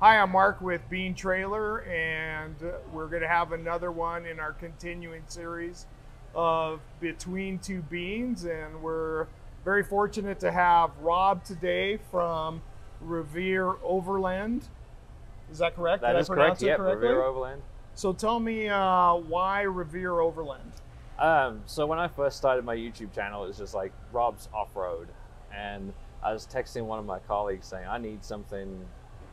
Hi, I'm Mark with Bean Trailer, and we're going to have another one in our continuing series of Between Two Beans. And we're very fortunate to have Rob today from Revere Overland. Is that correct? That Did is correct. correctly? Revere Overland. So tell me uh, why Revere Overland? Um, so when I first started my YouTube channel, it was just like Rob's off road, and I was texting one of my colleagues saying, "I need something,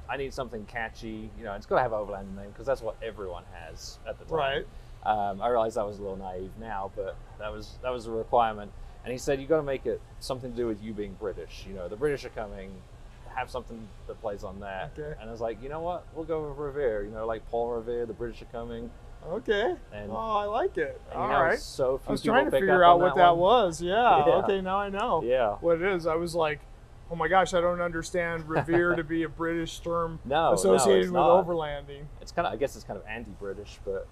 I need something catchy. You know, it's got to have Overland in the name because that's what everyone has at the time." Right. Um, I realize that was a little naive now, but that was that was a requirement. And he said, "You got to make it something to do with you being British. You know, the British are coming." Have something that plays on that, Okay. and I was like, you know what? We'll go with Revere. You know, like Paul Revere, the British are coming. Okay. And- oh, I like it. And, All know, right. so few I was trying to figure out what that was. Yeah. Yeah. Okay, now I know. Yeah. what it is. I was like, oh my gosh, I don't understand Revere to be a British term No, no, associated it's with not. overlanding. It's kind of, I guess it's kind of anti-British, but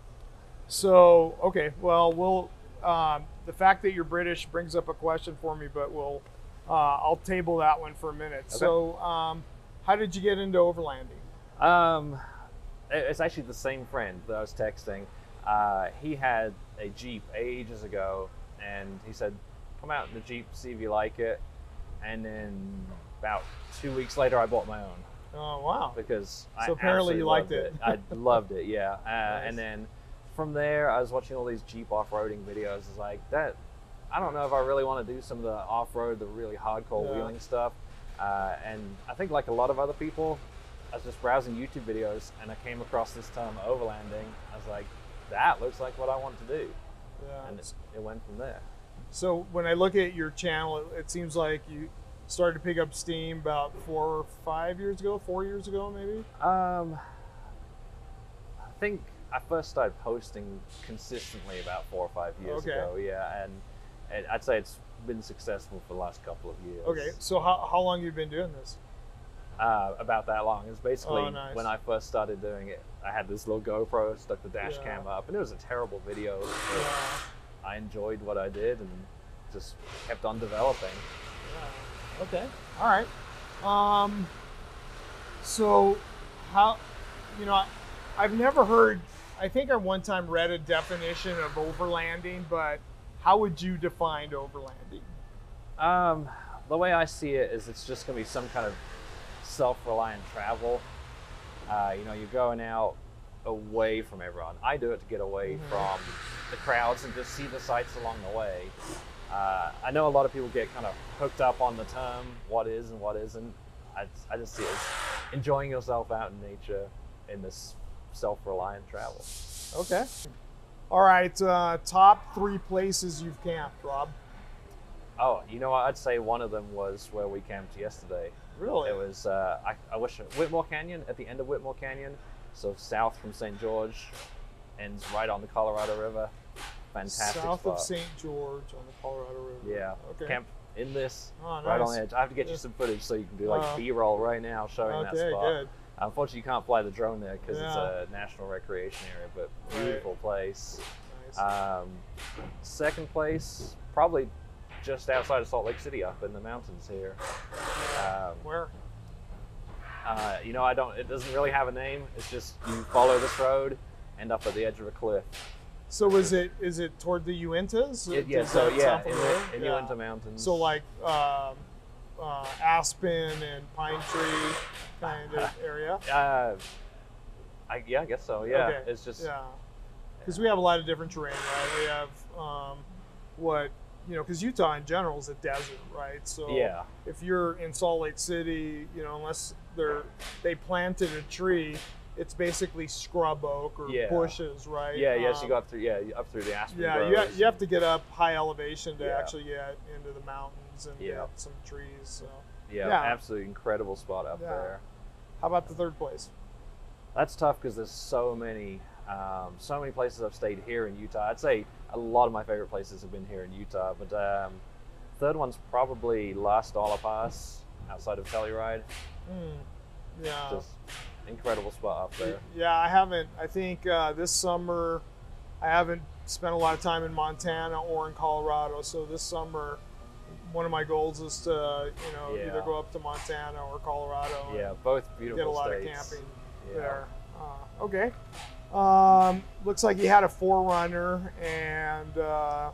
So, okay, well, we'll, um, the fact that you're British brings up a question for me, but we'll, uh, I'll table that one for a minute. So, um, how did you get into overlanding? um, it's actually the same friend that I was texting. Uh, he had a Jeep ages ago, and he said, "Come out in the Jeep, see if you like it." And then about two weeks later, I bought my own Oh, wow. because I So apparently you liked absolutely it. I loved it, yeah. Uh, Nice. And then from there, I was watching all these Jeep off-roading videos. It's like that. I don't know if I really want to do some of the off-road, the really hardcore Yeah. wheeling stuff. Uh, and I think, like a lot of other people, I was just browsing YouTube videos and I came across this term overlanding. I was like, that looks like what I want to do, Yeah. and it, it went from there. So when I look at your channel, it, it seems like you started to pick up steam about four or five years ago, four years ago, maybe. Um, I think I first started posting consistently about four or five years Okay. ago. Yeah, and, and I'd say it's been successful for the last couple of years. Okay, so how, how long you been doing this? Uh, about that long. It was basically Oh, nice. when I first started doing it. I had this little GoPro, stuck the dash Yeah. cam up, and it was a terrible video. But Yeah. I enjoyed what I did and just kept on developing. Yeah. Okay. All right. Um, so, how, you know, I, I've never heard. I think I one time read a definition of overlanding, but how would you define overlanding? Um, the way I see it is it's just going to be some kind of self-reliant travel. Uh, you know, you're going out away from everyone. I do it to get away Mhm. from the crowds and just see the sights along the way. Uh, I know a lot of people get kind of hooked up on the term what is and what isn't. I, I just see it as enjoying yourself out in nature in this self-reliant travel. Okay. All right. Uh, top three places you've camped, Rob. Oh, you know what? I'd say one of them was where we camped yesterday. Really? It was, uh, I, I wish, Whitmore Canyon, at the end of Whitmore Canyon. So south from St. George, ends right on the Colorado River. Fantastic South spot. of St. George on the Colorado River. Yeah. Okay. Camp in this, Oh, right on the edge. I have to get Yeah. you some footage so you can do like Uh, B-roll right now showing that Okay. spot. Good. Unfortunately, you can't fly the drone there because it's a national recreation area, but Right. beautiful place. Nice. Um, second place, probably just outside of Salt Lake City, up in the mountains here. Um, Where? uh, you know, I don't. It doesn't really have a name. It's just you follow this road, end up at the edge of a cliff. So is it is it toward the Uintas? It- yeah. So that yeah, in the in Yeah. Uinta Mountains. So like um, uh, Aspen and Pine Tree kind of area. Uh, I, yeah, I guess so. Yeah. Okay. It's just. yeah, because we have a lot of different terrain, right? We have um, what you know, because Utah in general is a desert, right? So Yeah. if you're in Salt Lake City, you know, unless they're they planted a tree, it's basically scrub oak or Yeah. bushes, right? Yeah. Yes, Um, you go up through. Yeah, up through the aspen Yeah, you, ha- you have to get up high elevation to Yeah. actually get into the mountains and Yeah. get some trees. So, Yeah, yeah. absolutely incredible spot up there. how about the third place? That's tough because there's so many, um, so many places I've stayed here in Utah. I'd say a lot of my favorite places have been here in Utah, but um, third one's probably Last Dollar Pass outside of Telluride. Hmm. Yeah, Just incredible spot up there. yeah. I haven't. I think uh, this summer, I haven't spent a lot of time in Montana or in Colorado. So this summer, one of my goals is to you know Yeah. either go up to Montana or Colorado. Yeah, both beautiful get a lot states. of camping Yeah. there. Uh, okay. Um, looks like you had a 4Runner, and uh,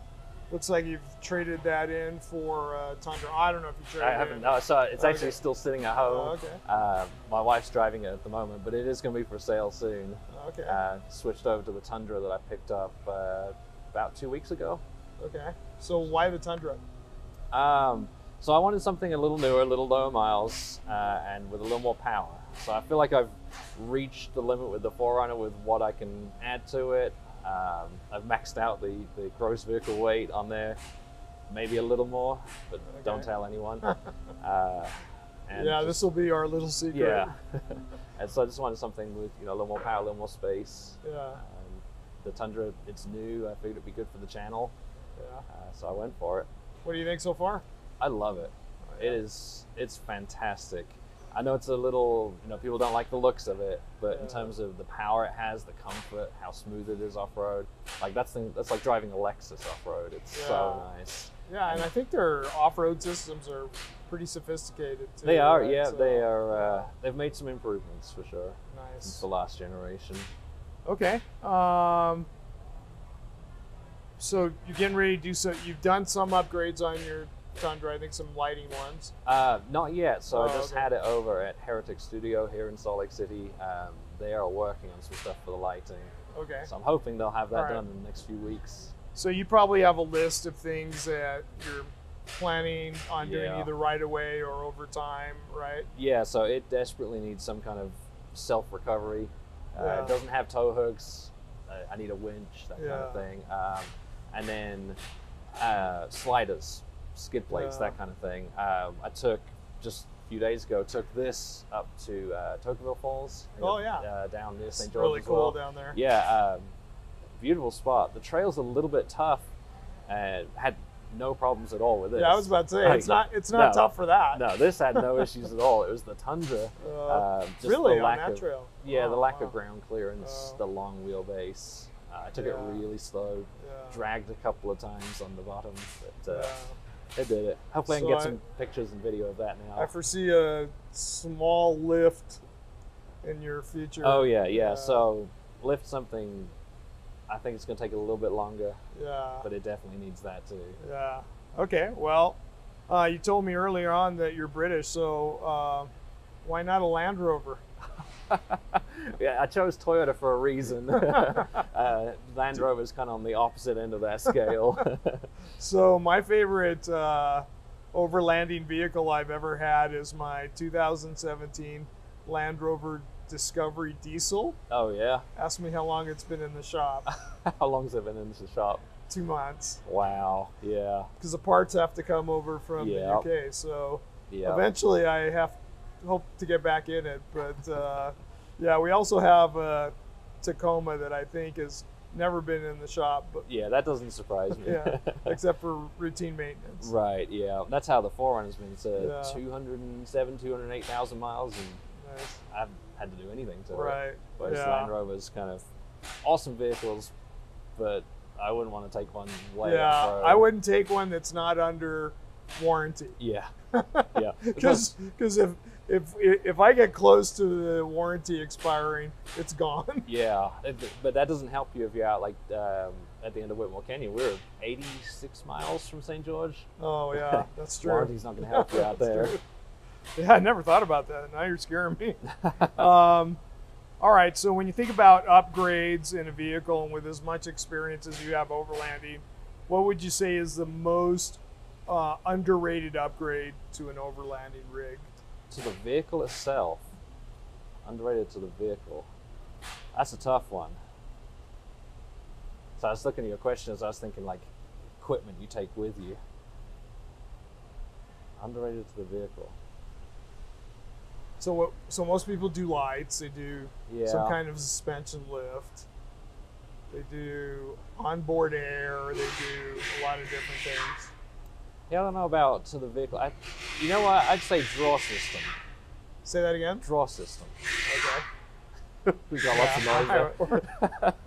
looks like you've traded that in for uh, Tundra. I don't know if you traded I it haven't. in. No, so it's actually still sitting at home. Oh, okay. Uh, my wife's driving it at the moment, but it is going to be for sale soon. Okay. Uh, switched over to the Tundra that I picked up uh, about two weeks ago. okay. So why the Tundra? Um, so I wanted something a little newer, a little lower miles, uh, and with a little more power. So I feel like I've reached the limit with the 4Runner with what I can add to it. Um, I've maxed out the, the gross vehicle weight on there, maybe a little more, but don't tell anyone. uh, and yeah, this will be our little secret. yeah. and so I just wanted something with you know a little more power, a little more space. Yeah. Um, the Tundra, it's new. I figured it'd be good for the channel, yeah. uh, so I went for it. What do you think so far? I love it. Oh, yeah. is. It's fantastic. I know it's a little. You know, people don't like the looks of it, but in terms of the power it has, the comfort, how smooth it is off road, like that's thing. That's like driving a Lexus off road. It's so nice. Yeah, and I think their off-road systems are pretty sophisticated too. They are. right? Yeah, So, they are. Uh, they've made some improvements for sure since Nice. the last generation. Okay. Um, so you're getting ready to do so. You've done some upgrades on your Tundra. I think some lighting ones. Uh, not yet. So Oh, I just okay. had it over at Heretic Studio here in Salt Lake City. Um, they are working on some stuff for the lighting. Okay. So I'm hoping they'll have that right. done in the next few weeks. So you probably have a list of things that you're planning on doing either right away or over time, right? Yeah, so it desperately needs some kind of self recovery. Uh, Yeah. It doesn't have tow hooks. Uh, I need a winch, that kind of thing. Um, and then uh, sliders, skid plates, Yeah. that kind of thing. Um, I took just a few days ago. Took this up to uh, Toquerville Falls. Oh, yeah. uh, down near St. George. really cool well. down there. Yeah, um, beautiful spot. The trail's a little bit tough, and had no problems at all with it. Yeah, I was about to say Like, it's not it's not no. tough for that. No, this had no issues at all. It was the Tundra. Uh, Um, just really the on lack that of, trail. Yeah, the lack wow. of ground clearance, Oh. the long wheelbase. Uh, I took Yeah. it really slow, Yeah. dragged a couple of times on the bottom, but uh, Yeah. It did it. Hopefully, I can get I- some pictures and video of that now. I foresee a small lift in your future. oh yeah, yeah. So lift something. I think it's going to take a little bit longer, yeah, but it definitely needs that too. yeah. Okay, well, uh, you told me earlier on that you're British, so uh, why not a Land Rover? yeah, I chose Toyota for a reason. uh, Land is kind of on the opposite end of that scale. So my favorite uh, overlanding vehicle I've ever had is my 2017 Land Rover Discovery Diesel. oh yeah. Ask me how long it's been in the shop. How long's it been in the shop? Two months, Wow. Yeah. because the parts have to come over from Yeah. the UK. So Yeah. eventually, I have hope to get back in it. But uh, yeah, we also have a Tacoma that I think has never been in the shop, but Yeah, that doesn't surprise me. yeah, except for routine maintenance. right. Yeah. That's how the 4Runner's been. It's uh, Yeah. 207, 208,000 miles, and Nice. I haven't had to do anything to it. Right. Yeah. Land Rover's kind of awesome vehicles, but I wouldn't want to take one yeah. I wouldn't take one that's not under warranty. Yeah. Yeah. Because Because if if if I get close to the warranty expiring, it's gone. Yeah, it- but that doesn't help you if you're out like um, at the end of Whitmore Canyon. We're 86 miles from St. George. Oh yeah, that's true. Warranty's not going to help you out there. true. Yeah, I never thought about that. Now you're scaring me. um, all right, so when you think about upgrades in a vehicle and with as much experience as you have overlanding, what would you say is the most uh, underrated upgrade to an overlanding rig? To the vehicle itself, underrated to the vehicle. That's a tough one. So I was looking at your questions. I was thinking like equipment you take with you. Underrated to the vehicle. So what? So most people do lights. They do Yeah. some kind of suspension lift. They do onboard air. They do a lot of different things. Yeah, I don't know about to the vehicle. I, you know what? I'd say draw system. Say that again. Draw system. Okay. We've got lots of noise there.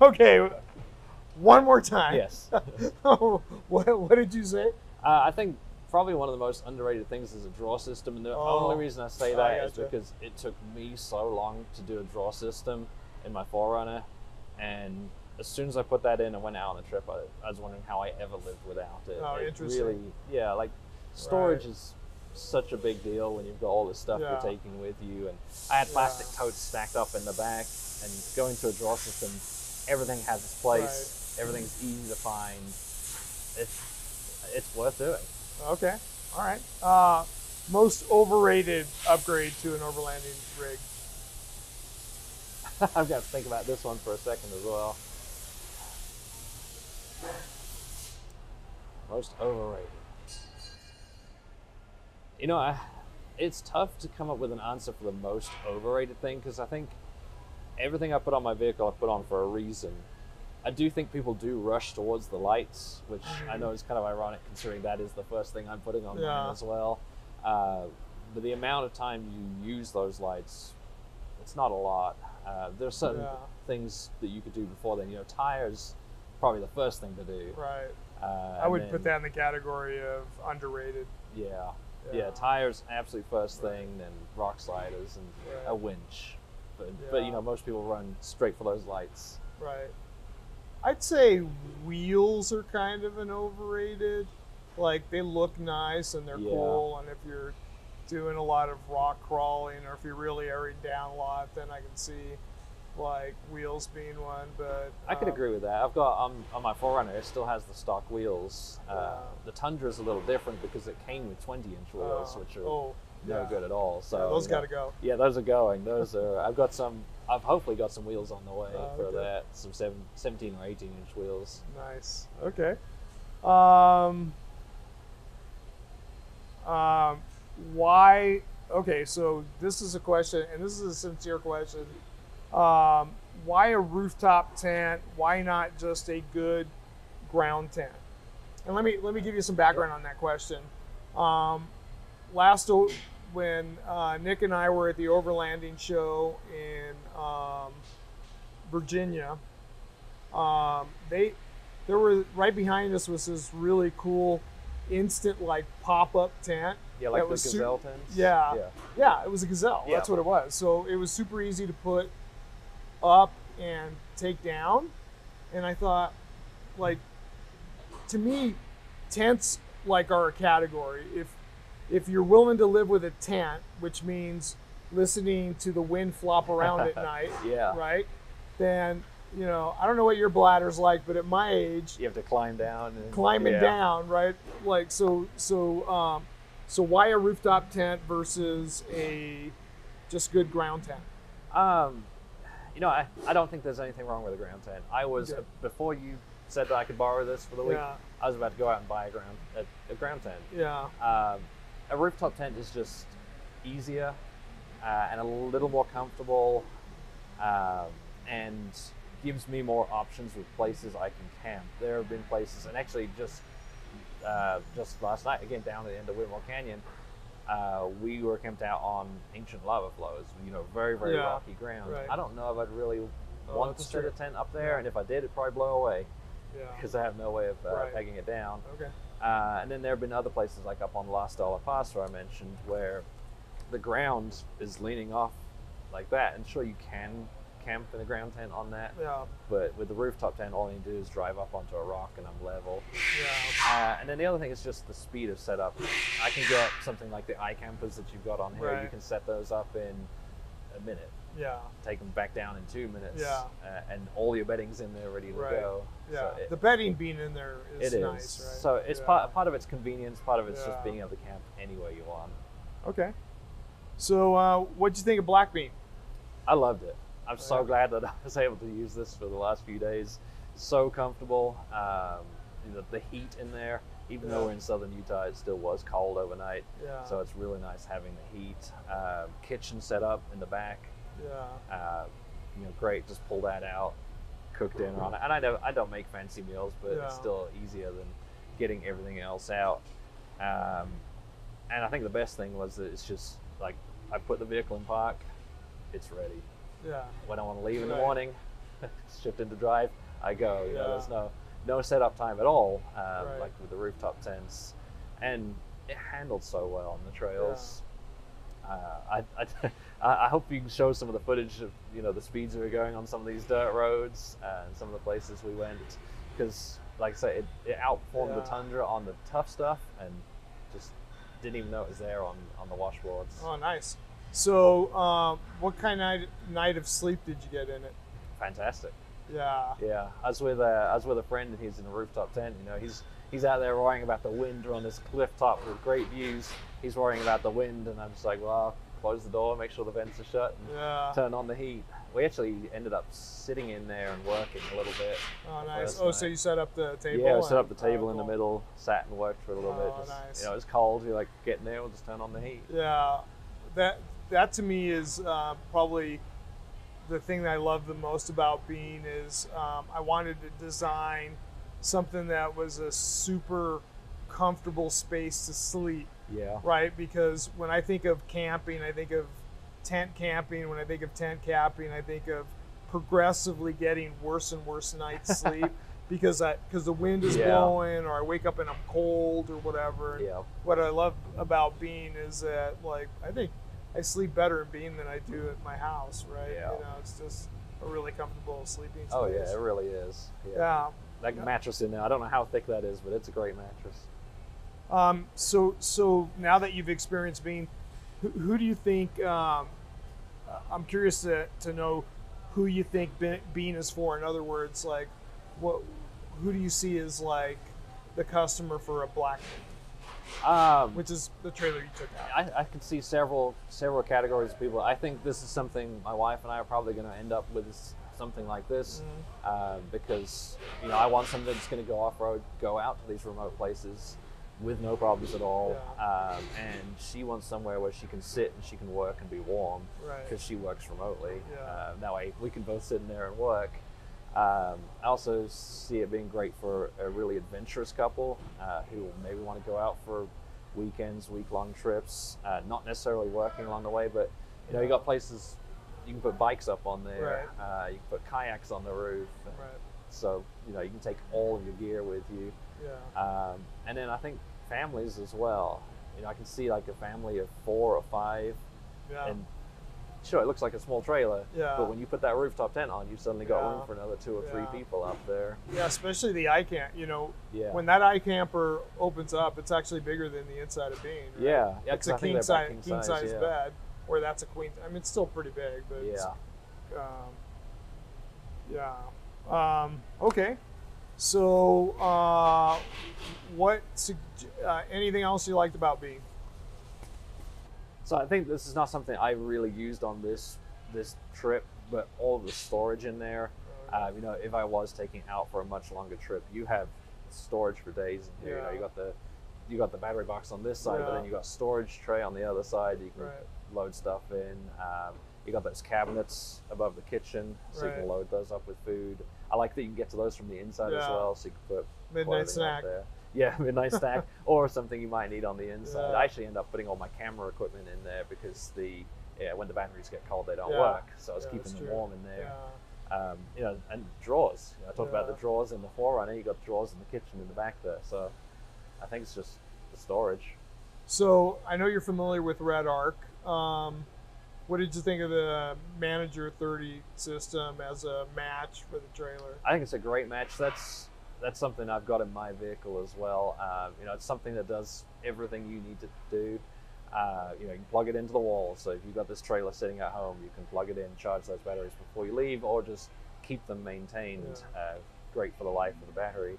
Okay. One more time. yes. what, what did you say? Uh, I think probably one of the most underrated things is a draw system. And the Oh, only reason I say I that is gotcha. because it took me so long to do a draw system in my 4Runner, and as soon as I put that in and went out on a trip, I, I was wondering how I ever lived without it. Oh, it interesting. Really, yeah, like storage Right. is such a big deal when you've got all this stuff Yeah. you're taking with you. And I had plastic Yeah. totes stacked up in the back, and going to a drawer system, everything has its place. Everything's easy to find. It's it's worth doing. Okay. All right. Uh, most overrated upgrade to an overlanding rig. I've got to think about this one for a second as well. Most overrated. You know, I, it's tough to come up with an answer for the most overrated thing because I think everything I put on my vehicle I put on for a reason. I do think people do rush towards the lights, which I know is kind of ironic considering that is the first thing I'm putting on Yeah. as well. Uh, but the amount of time you use those lights, it's not a lot. Uh, there's certain Yeah. things that you could do before then. You know, tires, probably the first thing to do. Right. Uh, I would and put that in the category of underrated. Yeah. Yeah. yeah, tires absolute first thing, then rock sliders and Right. a winch. But, but you know, most people run straight for those lights. Right. I'd say wheels are kind of an overrated. Like they look nice and they're Yeah. cool, and if you're doing a lot of rock crawling or if you're really arid down a lot, then I can see like wheels being one. But I could um, agree with that. I've got um, on my 4Runner, it still has the stock wheels. Uh. The Tundra is a little different because it came with 20 inch wheels, uh, which are oh, no yeah. good at all. So Yeah, those you know, got to go. Yeah, those are going. Those are. I've got some. I've hopefully got some wheels on the way Oh, for okay. that. Some seven, 17 or 18 inch wheels. Nice. Okay. Um, um, why? Okay, so this is a question, and this is a sincere question. Um, why a rooftop tent? Why not just a good ground tent? And let me let me give you some background on that question. Um, last o- when uh, Nick and I were at the Overlanding show in um, Virginia, um, they there were right behind us was this really cool instant like pop up tent. Yeah, like the was su- Gazelle tents. yeah. Yeah. Yeah, it was a gazelle. Yeah. That's what it was. So it was super easy to put up and take down. And I thought, like, to me, tents like are a category. If if you're willing to live with a tent, which means listening to the wind flop around at night, Yeah. right? Then you know I don't know what your bladder's like, but at my age, You have to climb down. And, climbing yeah. down, right? Like so so um so why a rooftop tent versus a just good ground tent? Um, you know, I, I don't think there's anything wrong with a ground tent. I was Okay. before you said that I could borrow this for the week. Yeah. I was about to go out and buy a ground a, a ground tent. Yeah. Um, a rooftop tent is just easier uh, and a little more comfortable, um, and gives me more options with places I can camp. There have been places, and actually just uh, just last night, again down at the end of Whitmore Canyon, uh, we were camped out on ancient lava flows. You know, very very Yeah, rocky ground. right. I don't know if I'd really Oh, want to set a tent up there, Yeah. and if I did, it'd probably blow away Yeah. because I have no way of uh, Right. pegging it down. Okay. Uh, and then there have been other places like up on Last Dollar Pass where I mentioned where the ground is leaning off like that. And sure, you can camp in a ground tent on that, Yeah. but with the rooftop tent, all you do is drive up onto a rock and I'm level. Yeah. Uh, and then the other thing is just the speed of setup. I can get something like the iKampers that you've got on here. Right. You can set those up in a minute, Yeah. take them back down in two minutes, Yeah. uh, and all your bedding's in there ready to Right. go. Yeah. So it- the bedding being in there is it is. nice, right? So it's yeah. part part of it's convenience, part of it's Yeah. just being able to camp anywhere you want. Okay. So uh, what'd you think of Black Bean? I loved it. I'm so Yeah. glad that I was able to use this for the last few days. So comfortable. Um, you know, the heat in there, even Yeah. though we're in southern Utah, it still was cold overnight. Yeah. So it's really nice having the heat. Um, kitchen set up in the back. yeah. Uh, you know, great. Just pull that out, cook dinner on it. And I know I don't make fancy meals, but Yeah. it's still easier than getting everything else out. Um, and I think the best thing was that it's just like I put the vehicle in park, it's ready. Yeah. When I want to leave in the Right. morning, shift into drive, I go. You know, there's no no setup time at all, um, Right. like with the rooftop tents. And it handled so well on the trails. Uh, I, I, I hope you can show some of the footage of you know the speeds we were going on some of these dirt roads and some of the places we went because like I say it, it outperformed the Tundra on the tough stuff and just didn't even know it was there on on the washboards. Oh, nice. So, um, what kind of night, night of sleep did you get in it? Fantastic. Yeah. Yeah, I was with a, I was with a friend and he's in a rooftop tent. You know, he's he's out there worrying about the wind. On this cliff top with great views. He's worrying about the wind, and I'm just like, well, close the door, make sure the vents are shut, and Yeah. turn on the heat. We actually ended up sitting in there and working a little bit. Oh, nice. Oh, so you set up the table? yeah, we set up the table oh, in the middle, sat and worked for a little bit. Oh, Just, nice. You know, it was cold. You're like, get in there, we'll just turn on the heat. Yeah, that that to me is uh, probably the thing that I love the most about Bean is um, I wanted to design something that was a super comfortable space to sleep, Yeah. right? Because when I think of camping, I think of tent camping. When I think of tent camping, I think of progressively getting worse and worse night's sleep because I because the wind is Yeah. blowing or I wake up and I'm cold or whatever. And Yeah. what I love about Bean is that like I think I sleep better in Bean than I do at my house, right? Yeah. You know, it's just a really comfortable sleeping space. Oh yeah, it really is. Yeah. Yeah. That Yeah. mattress in there, I don't know how thick that is, but it's a great mattress. Um, so so now that you've experienced Bean, who, who do you think? Um, I'm curious to, to know who you think Bean is for. In other words, like what who do you see as like the customer for a black, Um, which is the trailer you took out. I, I could see several several categories of people. I think this is something my wife and I are probably going to end up with is something like this Mm-hmm. uh, because you know I want something that's going to go off road, go out to these remote places with no problems at all, um, and she wants somewhere where she can sit and she can work and be warm Right. because she works remotely. Yeah. Uh, that way we can both sit in there and work. Um, I also see it being great for a really adventurous couple uh, who maybe want to go out for weekends, week-long trips, uh, not necessarily working along the way, but you know, you got places you can put bikes up on there, uh, you can put kayaks on the roof, Right. so you know you can take all of your gear with you. Yeah. Um, and then I think families as well. You know, I can see like a family of four or five, Yeah. and sure, it looks like a small trailer, Yeah. but when you put that rooftop tent on, you've suddenly got Yeah. room for another two or three people up there. Yeah, especially the eye camp. You know, Yeah. when that iKamper opens up, it's actually bigger than the inside of Bean. Right? Yeah, yeah, it's a king size, king size, yeah. bed, where that's a queen. I mean, it's still pretty big, but Yeah. um, yeah. Um, okay. So, uh, what? Uh, anything else you liked about Bean? So I think this is not something I really used on this this trip, but all the storage in there. Uh, you know, if I was taking out for a much longer trip, you have storage for days in here. You know, you got the you got the battery box on this side, but then you got storage tray on the other side. You can Right. load stuff in. Um, you got those cabinets above the kitchen, so you can load those up with food. I like that you can get to those from the inside as well, so you can put Midnight snack. there. Yeah, midnight snack, or something you might need on the inside. Yeah. I actually end up putting all my camera equipment in there because the yeah, when the batteries get cold, they don't Yeah. work. So I was keeping them true. warm in there. Um, you know, and drawers. You know, I talked about the drawers in the 4Runner. You got drawers in the kitchen in the back there. So I think it's just the storage. So I know you're familiar with REDARC. Um, what did you think of the Manager 30 system as a match for the trailer? I think it's a great match. That's that's something I've got in my vehicle as well. Um, you know, it's something that does everything you need to do. Uh, you know, you can plug it into the wall. So if you've got this trailer sitting at home, you can plug it in, charge those batteries before you leave, or just keep them maintained. Uh, great for the life of the battery.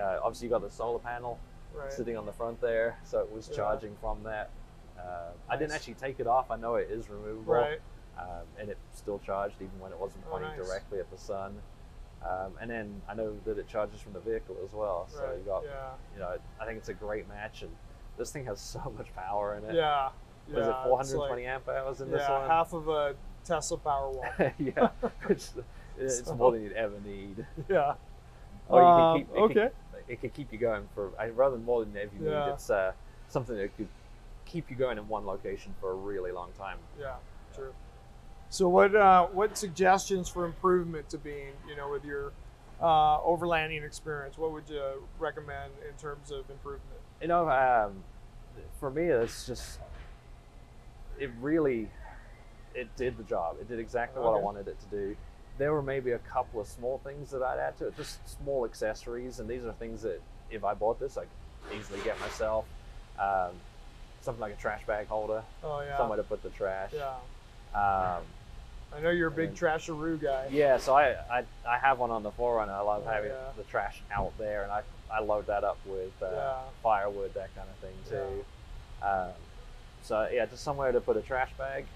Uh, obviously, you've got the solar panel Right. sitting on the front there, so it was Yeah. charging from that. Uh, I didn't actually take it off. I know it is removable, Right. um, and it still charged even when it wasn't Oh, pointing nice. directly at the sun. Um, and then I know that it charges from the vehicle as well. So right. you got, yeah. you know, I think it's a great match, and this thing has so much power in it. Yeah. Was it yeah, it's 420 like- amp hours in this yeah, one? half of a Tesla Powerwall. yeah, it's, it's So- more than you'd ever need. yeah. Or you can keep, it okay. Can, it could keep you going for I- rather than more than ever you Yeah. need. It's uh, something that could keep you going in one location for a really long time. Yeah. True. So what uh, what suggestions for improvement to Bean you know with your uh, overlanding experience? What would you recommend in terms of improvement? You know, um, for me, it's just it really it did the job. It did exactly what I wanted it to do. There were maybe a couple of small things that I'd add to it, just small accessories, and these are things that if I bought this, I could easily get myself. Um, something like a trash bag holder, Oh yeah. somewhere to put the trash. Yeah. Um, I know you're a big And- trasharoo guy. yeah, so I, I I have one on the 4Runner. I love Oh, having yeah. the trash out there, and I I load that up with uh, Yeah. firewood, that kind of thing too. Um, so yeah, just somewhere to put a trash bag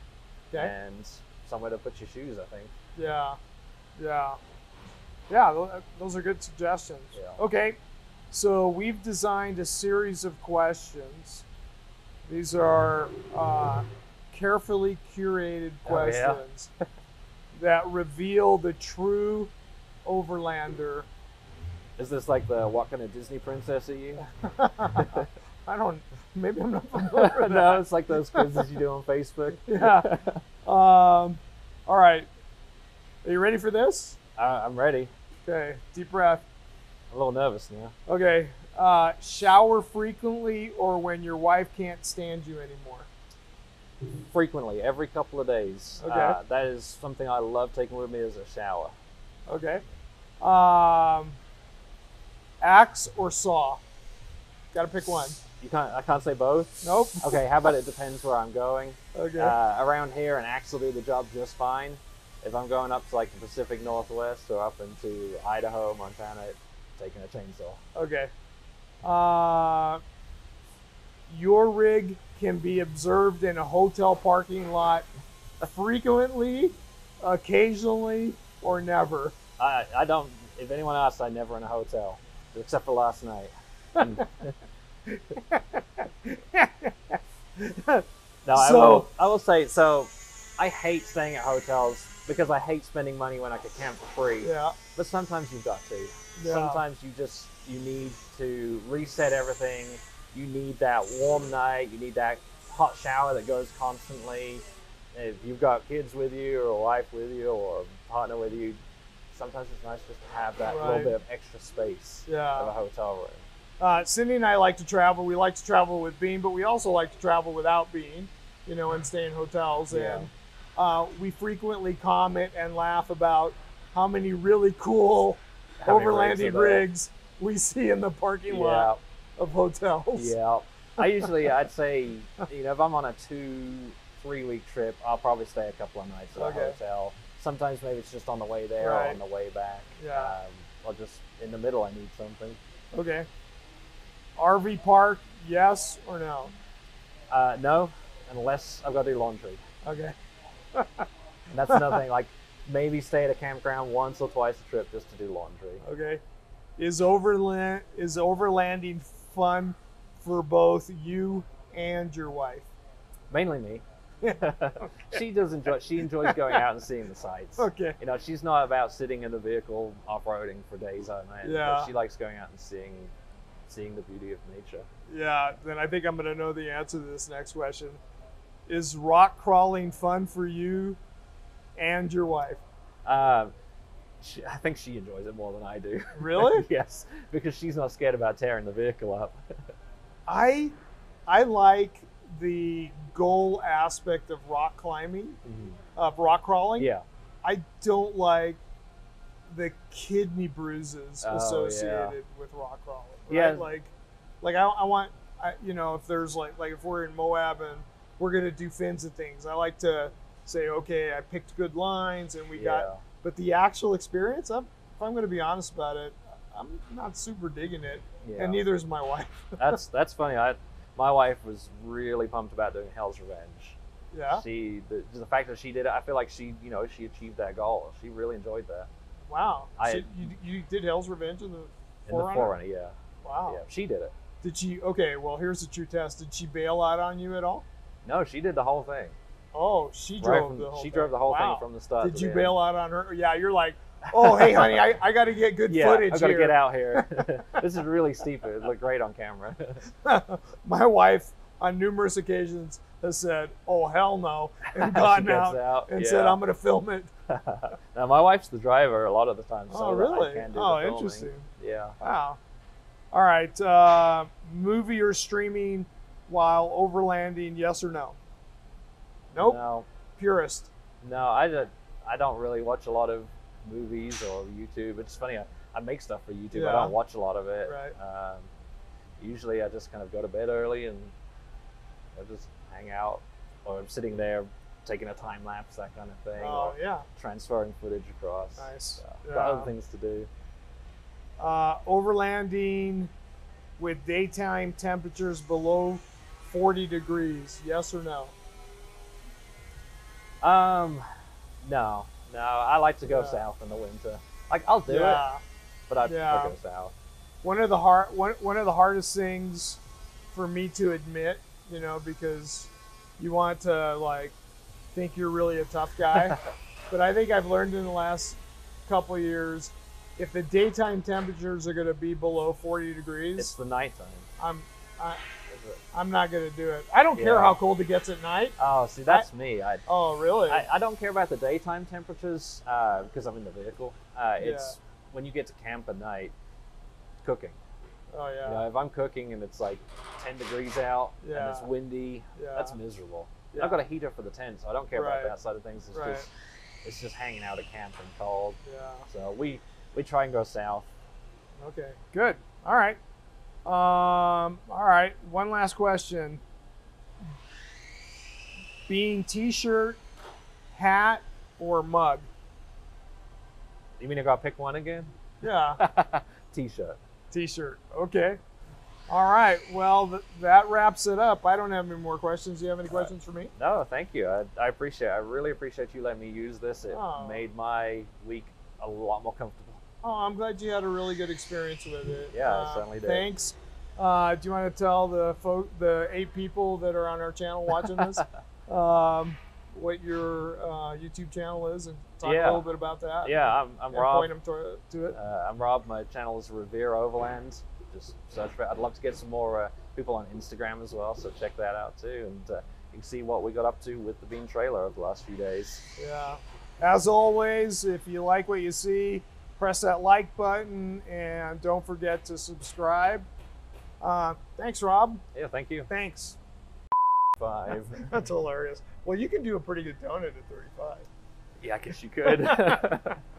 Okay. and somewhere to put your shoes. I think. Yeah. Yeah. Yeah, those are good suggestions. Yeah. Okay. So we've designed a series of questions. These are uh, carefully curated Oh, yeah. questions that reveal the true overlander. Is this like the what kind of Disney princess are you? I don't. Maybe I'm not familiar with no, it's like those quizzes you do on Facebook. Yeah. Um, all right. Are you ready for this? I, I'm ready. Okay. Deep breath. I'm a little nervous now. Okay. Uh, shower frequently or when your wife can't stand you anymore. Frequently, every couple of days. Okay. Uh, that is something I love taking with me as a shower. Okay. Um, axe or saw? Got to pick one. You can't. I can't say both. Nope. Okay. How about it depends where I'm going. Okay. Uh, around here, an axe will do the job just fine. If I'm going up to like the Pacific Northwest or up into Idaho, Montana, taking a chainsaw. Okay. Uh, your rig can be observed in a hotel parking lot frequently, occasionally, or never. I, I don't. If anyone asks, I never in a hotel, except for last night. No, I So- will. I will say so. I hate staying at hotels because I hate spending money when I could camp for free. yeah. But sometimes you've got to. Yeah. Sometimes you just you need to reset everything. You need that warm night. You need that hot shower that goes constantly. If you've got kids with you, or a wife with you, or a partner with you, sometimes it's nice just to have that Right. little bit of extra space Yeah. of a hotel room. Uh, Cindy and I like to travel. We like to travel with Bean, but we also like to travel without Bean, you know, and stay in hotels. Yeah. And uh, we frequently comment and laugh about how many really cool How many rigs overlanding there? rigs we see in the parking lot of hotels. Yeah. I usually, I'd say, you know, if I'm on a two, three week trip, I'll probably stay a couple of nights at Okay. a hotel. Sometimes maybe it's just on the way there or on the way back. Yeah. Um, or just in the middle, I need something. Okay. RV park, yes or no? Uh, no, unless I've got to do laundry. Okay. And that's another thing. Like maybe stay at a campground once or twice a trip just to do laundry. Okay. Is overland is overlanding fun for both you and your wife? Mainly me. she does enjoy. She enjoys going out and seeing the sights. Okay. You know, she's not about sitting in the vehicle off-roading for days on end. Yeah. She likes going out and seeing, seeing the beauty of nature. Yeah, then I think I'm going to know the answer to this next question. Is rock crawling fun for you and your wife? Um, she, I think she enjoys it more than I do. Really? yes, because she's not scared about tearing the vehicle up. I I like the goal aspect of rock climbing, mm-hmm. of rock crawling. yeah. I don't like the kidney bruises Oh, yeah. associated with rock crawling. Yeah. Like, like I, I want, I, you know, if there's like, like if we're in Moab and we're gonna do fins and things, I like to say, okay, I picked good lines and we yeah. got, but the actual experience, I'm, if I'm gonna be honest about it, I'm not super digging it, yeah. and neither is my wife. that's that's funny. I, my wife was really pumped about doing Hell's Revenge. yeah. She the, the fact that she did it, I feel like she you know she achieved that goal. She really enjoyed that Wow. I- so you, you did Hell's Revenge in the in 4Runner? the 4Runner. Yeah, Wow. yeah, she did it. Did she? Okay. Well, here's the true test. Did she bail out on you at all? No, she did the whole thing. Oh, she Right drove from- the whole. she thing. drove the whole Wow. thing from the start. Did you bail out on her? Yeah, you're like, oh, hey, honey, I, I got to get good. Yeah, footage I've got to get out here. this is really steep. It looked great on camera. My wife, on numerous occasions, has said, "Oh hell no," and gotten out, out, and yeah. said, "I'm going to film it." now my wife's the driver a lot of the time, so oh, that I really? Oh, interesting. Yeah. Wow. All right. Uh, movie or streaming while overlanding? Yes or no? Nope. No, Purist. no, I don't. I don't really watch a lot of movies or YouTube. It's funny. I, I make stuff for YouTube. Yeah. I don't watch a lot of it. Right. Um, usually, I just kind of go to bed early and I just hang out, or I'm sitting there taking a time lapse, that kind of thing, Oh or yeah. transferring footage across. Nice. So, Yeah. Got other things to do. Uh, overlanding with daytime temperatures below 40 degrees. Yes or no? Um, no, no. I like to go Yeah. south in the winter. Like I'll do yeah. it, but I Yeah. prefer go south. one of the hard one, one of the hardest things for me to admit, you know, because you want to like think you're really a tough guy, but I think I've learned in the last couple years if the daytime temperatures are going to be below 40 degrees, It's the nighttime. I'm I, it? I'm not going to do it. I don't care Yeah. how cold it gets at night. Oh, see, that's me. I, Oh, really? I, I don't care about the daytime temperatures uh, because I'm in the vehicle. Uh, it's when you get to camp at night, cooking. oh yeah. You know, if I'm cooking and it's like 10 degrees out and it's Yeah. windy, Yeah. that's miserable. Yeah. I've got a heater for the tent, so I don't care Right. about that side of things. It's Right. just it's just hanging out at camp and cold. Yeah. So we we try and go south. Okay. Good. All right. Um, all right. One last question. Bean t-shirt, hat, or mug? You mean I gotta pick one again? Yeah, T-shirt. t-shirt. Okay. All right. Well, th- that wraps it up. I don't have any more questions. Do you have any questions for me? No, thank you. I, I appreciate. I really appreciate you letting me use this. It Oh. made my week a lot more comfortable. Oh, I'm glad you had a really good experience with it. Yeah, I Uh, certainly did. Thanks. Uh, do you want to tell the folk, the eight people that are on our channel watching this, um, what your uh, YouTube channel is, and talk Yeah. a little bit about that? Yeah, I'm, I'm Rob. point them to, to it. Uh, I'm Rob. My channel is Revere Overland. Just search for. it. I'd love to get some more uh, people on Instagram as well, so check that out too, and uh, you can see what we got up to with the Bean trailer over the last few days. Yeah. As always, if you like what you see, press that like button and don't forget to subscribe. Uh, thanks, Rob. Yeah, thank you. Thanks. Five. That's hilarious. Well, you can do a pretty good donut at 35. yeah, I guess you could.